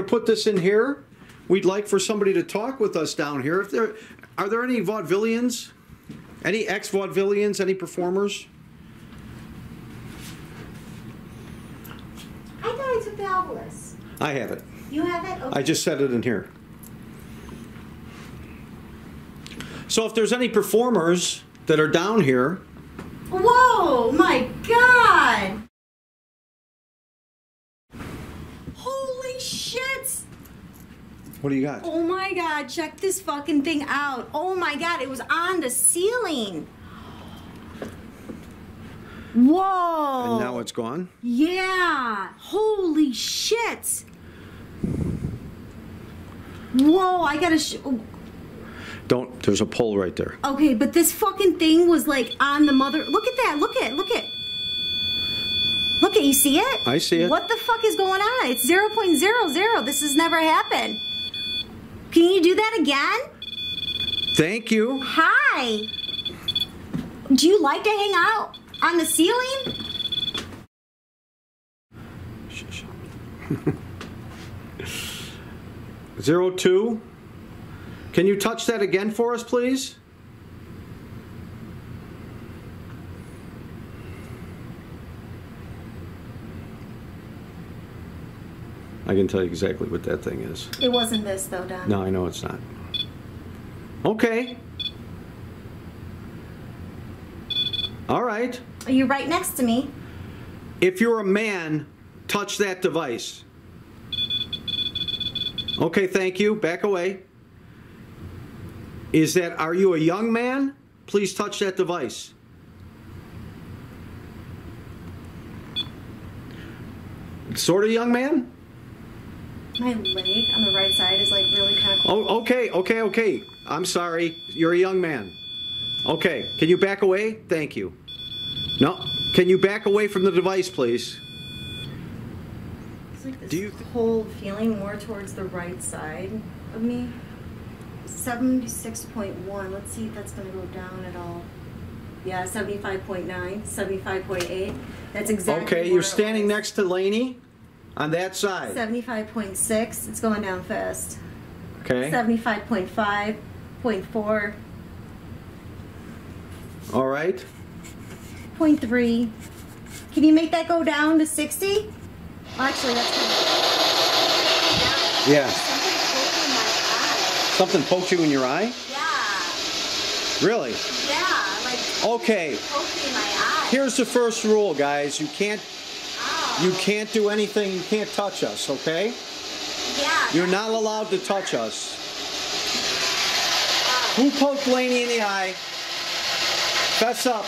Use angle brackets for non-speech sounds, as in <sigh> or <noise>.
Okay, we're going to put this in here. We'd like for somebody to talk with us down here. If there are there any vaudevillians? Any ex-vaudevillians? Any performers? I thought I took the. I have it. You have it? Okay. I just set it in here. So if there's any performers that are down here, Whoa, my God! Shit! what do you got? Oh my God, check this fucking thing out. Oh my God, it was on the ceiling. Whoa! And now it's gone. Yeah! Holy shit! Whoa, I gotta. Sh- oh. Don't. There's a pole right there. okay, but this fucking thing was like on the mother. Look at that! Look at! Look at! Look at! You see it? I see it. What the fuck is going on? It's 0.00. This has never happened. Can you do that again? Thank you. Hi! Do you like to hang out on the ceiling? <laughs> Zero two. Can you touch that again for us, please? I can tell you exactly what that thing is. It wasn't this though, Don. No, I know it's not. Okay. All right. Are You're right next to me. If you're a man, touch that device. Okay, thank you. Back away. Is that, are you a young man? Please touch that device. Sort of young man? My leg on the right side is like really kind of Oh, okay, okay, okay. I'm sorry. You're a young man. Okay, can you back away? Thank you. No, can you back away from the device, please? It's like this Do you- whole feeling more towards the right side of me. 76.1. Let's see if that's going to go down at all. Yeah, 75.9, 75.8. That's exactly Okay, you're standing next to Laney on that side. 75.6. It's going down fast. Okay. 75.5, 0.4, All right. 0.3. Can you make that go down to 60? Actually, that's kind of... Yeah. Something poked in my eye. Something poked you in your eye? Yeah, Really? yeah, like Okay. poked in my eye. Here's the first rule, guys. You can't. You can't do anything. You can't touch us, okay? Yeah. You're not allowed to touch us. Who poked Laney in the eye? Fess up.